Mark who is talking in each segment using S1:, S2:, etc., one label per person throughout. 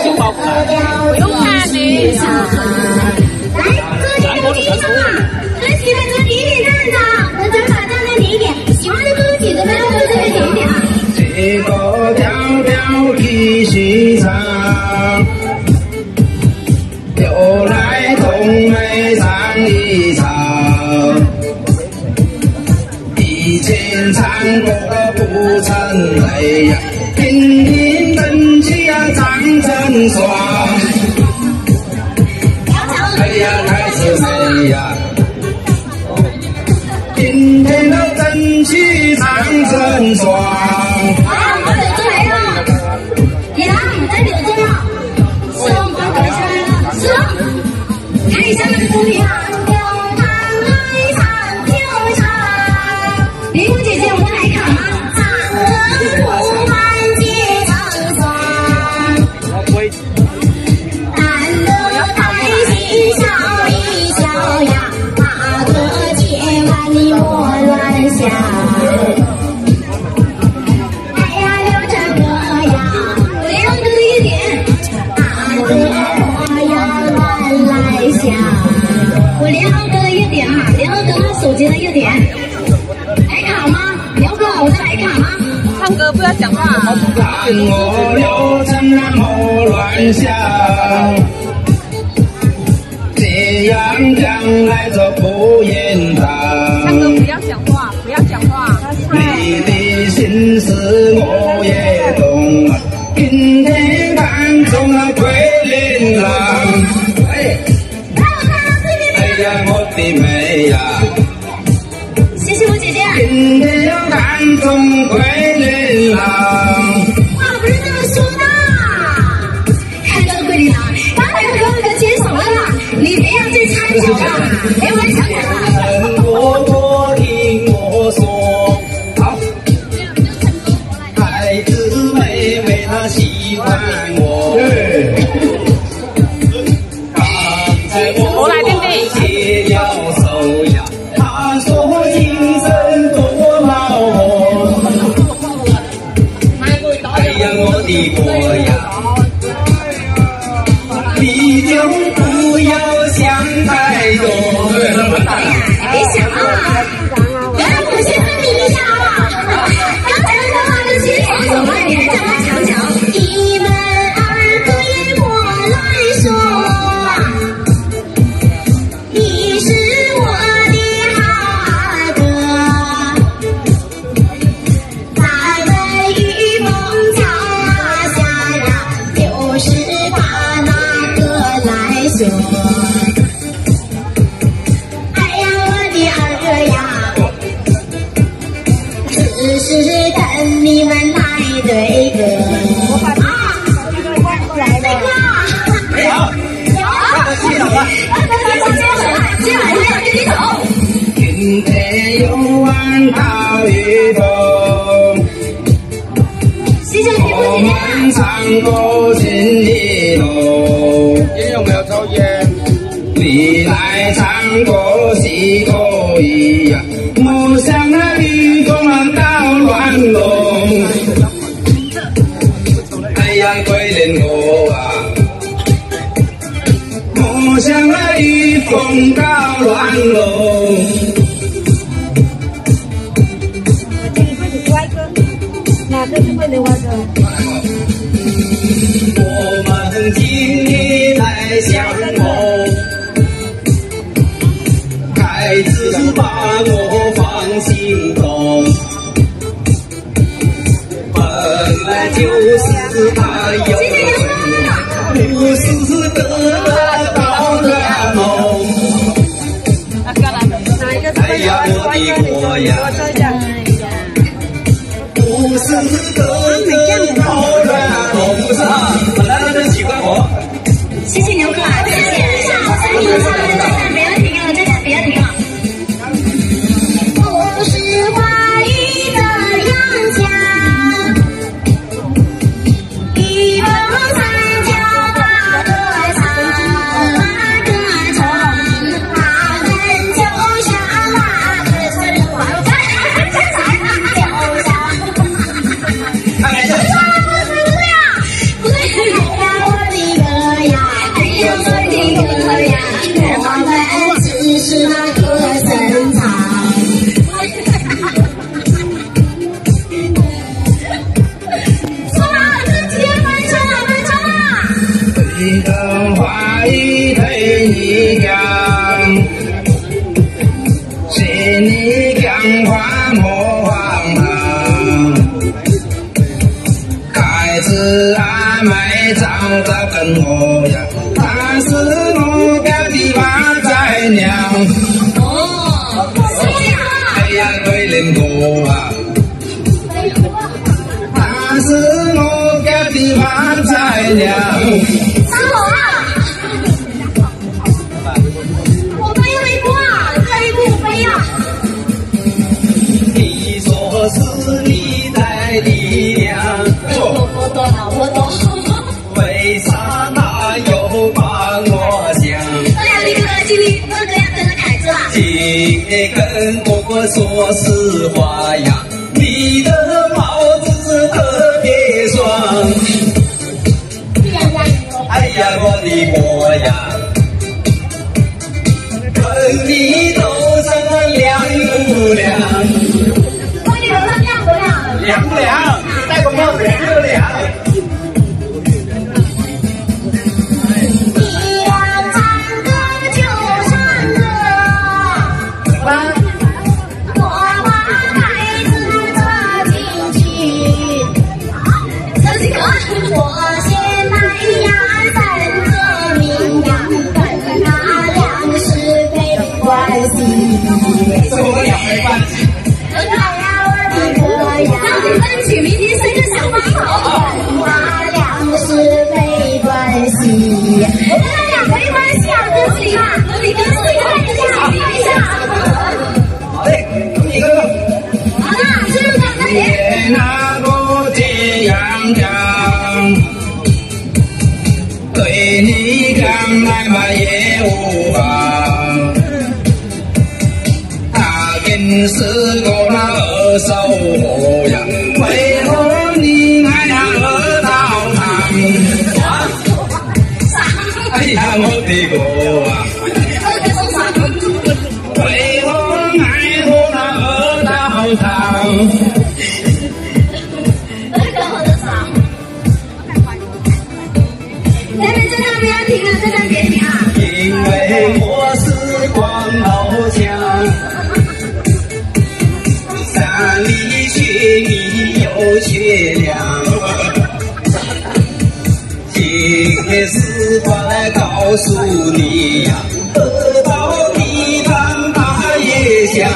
S1: 不用看你来，哥姐都记上了，跟媳妇跟弟弟站着，跟正法站在里面，喜欢的哥哥姐姐们都在这边点一点啊。
S2: 这个调调继续唱，又来东北唱一唱。以前唱歌不曾累呀，听听真气呀唱成双。哎呀，开始美呀，今天的天气唱成双。
S1: 点啊，留哥手机的一点。来卡吗？留哥，我再来卡吗？
S3: 唱歌不要讲话。
S2: 看我流程那么乱想，这样将来就不
S3: 要讲话，不要讲话。
S2: 你的心思我也懂，今天看中了桂林郎。哎，呀，我的妹呀，
S1: 谢谢我姐姐。
S2: 今天又看中桂林郎。
S1: 哎，我来想
S2: 天又玩到雨风，
S1: 谢谢你
S2: 我
S1: 们姐
S2: 们唱歌心里头。
S4: 烟有没有抽烟？
S2: 你来唱歌是可以呀，莫想那雨风啊捣乱喽。哎呀，桂林我啊，莫想那雨风捣乱喽。我们今天来相逢，孩子把我放心中，本来就是他有
S1: 谢谢牛哥，谢谢。thường phải thấy nhị càng xin ý càng hóa mô hoàng hà cải sư á mãi chẳng ta cần ngồi dạ. ta sư ngô kéo đi
S2: hóa trái nhàng Hãy subscribe cho kênh Ghiền Mì Gõ Để không bỏ lỡ những video hấp dẫn 马仔娘。
S1: 三宝啊！我背背锅啊，背不背呀？
S2: 你说是你带的娘，
S1: 我懂了，我。
S2: 为啥他又把我想？
S1: 哎呀，你可经理，这个要跟着凯子啦。
S2: 请跟我说实话呀，呀，问你头上亮不亮？
S1: 点？
S2: 别拿我这样讲，对你讲来嘛也无妨。他跟是个那二手货呀，为何你爱那二道堂？哎呀，我的哥啊！为何爱喝那那里雪密又雪凉今天是我来告诉你呀喝到地汤它也
S1: 香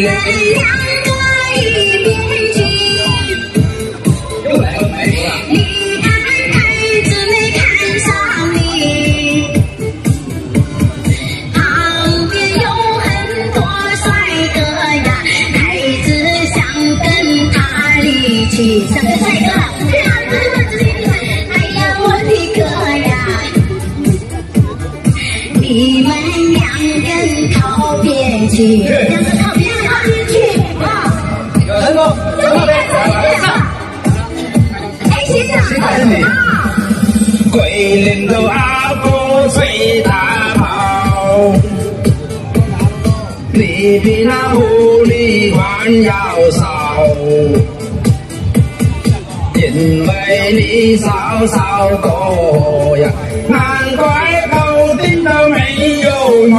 S1: 你们两个一边去。
S2: 女了。
S1: 你看孩子没看上你，旁边有很多帅哥呀，孩子想跟他离去，想跟帅哥，哎呀，我的哥呀，你们两人靠边去，学长啊！
S2: 桂林的阿哥吹大炮，你比那狐狸还要少，因为你少少个呀，难怪头顶都没有毛。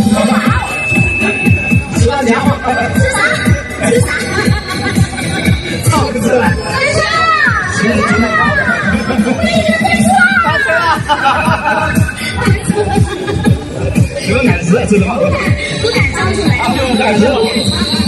S2: 不敢不
S3: 敢装出来。
S1: 不敢装。